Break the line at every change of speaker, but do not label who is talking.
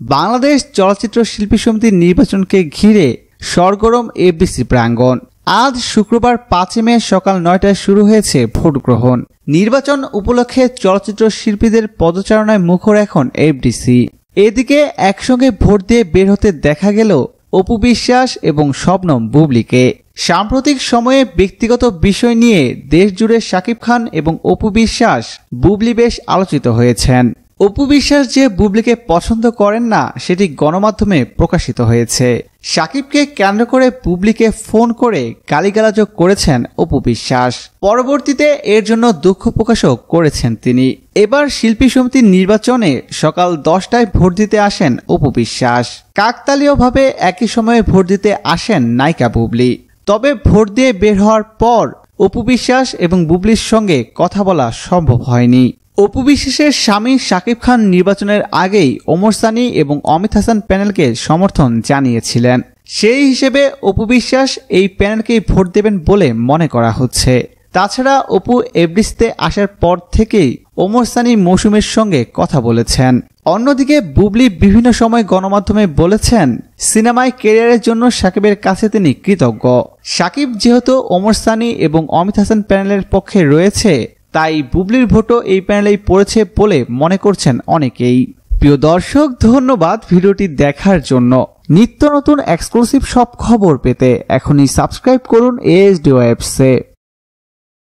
বাংলাদেশ চলচ্চিত্র শিল্পী সমিতির নির্বাচনকে ঘিরে সরগরম এফডিসি প্রাঙ্গণ। আজ শুক্রবার পাঁচই মে সকাল নয়টায় শুরু হয়েছে ভোট গ্রহণ নির্বাচন উপলক্ষে চলচ্চিত্র শিল্পীদের পদচারণায় মুখর এখন এফডিসি এদিকে একসঙ্গে ভোট দিয়ে বের হতে দেখা গেল অপু বিশ্বাস এবং শবনম বুবলিকে। সাম্প্রতিক সময়ে ব্যক্তিগত বিষয় নিয়ে দেশজুড়ে শাকিব খান এবং অপু বিশ্বাস বুবলি বেশ আলোচিত হয়েছেন। অপু বিশ্বাস যে বুবলিকে পছন্দ করেন না, সেটি গণমাধ্যমে প্রকাশিত হয়েছে। সাকিবকে কেন্দ্র করে বুবলিকে ফোন করে গালিগালাজও করেছেন অপু বিশ্বাস। পরবর্তীতে এর জন্য দুঃখ প্রকাশও করেছেন তিনি। এবার শিল্পী সমিতির নির্বাচনে সকাল দশটায় ভোট দিতে আসেন অপু বিশ্বাস। কাকতালীয়ভাবে একই সময়ে ভোট দিতে আসেন নায়িকা বুবলি। তবে ভোট দিয়ে বের হওয়ার পর অপু বিশ্বাস এবং বুবলির সঙ্গে কথা বলা সম্ভব হয়নি। অপু বিশ্বাসের স্বামী শাকিব খান নির্বাচনের আগেই ওমর সানি এবং অমিত হাসান প্যানেলকে সমর্থন জানিয়েছিলেন। সেই হিসেবে অপু বিশ্বাস এই প্যানেলকেই ভোট দেবেন বলে মনে করা হচ্ছে। তাছাড়া অপু এভরিস্তে আসার পর থেকেই ওমর সানি মৌসুমের সঙ্গে কথা বলেছেন। অন্যদিকে বুবলি বিভিন্ন সময় গণমাধ্যমে বলেছেন, সিনেমায় কেরিয়ারের জন্য সাকিবের কাছে তিনি কৃতজ্ঞ। সাকিব যেহেতু ওমর সানি এবং অমিত হাসান প্যানেলের পক্ষে রয়েছে তাই বুবলির ভোটও এই প্যানেলেই পড়েছে বলে মনে করছেন অনেকেই। প্রিয় দর্শক, ধন্যবাদ ভিডিওটি দেখার জন্য। নিত্য নতুন এক্সক্লুসিভ সব খবর পেতে এখনই সাবস্ক্রাইব করুন এস ওয়েবসে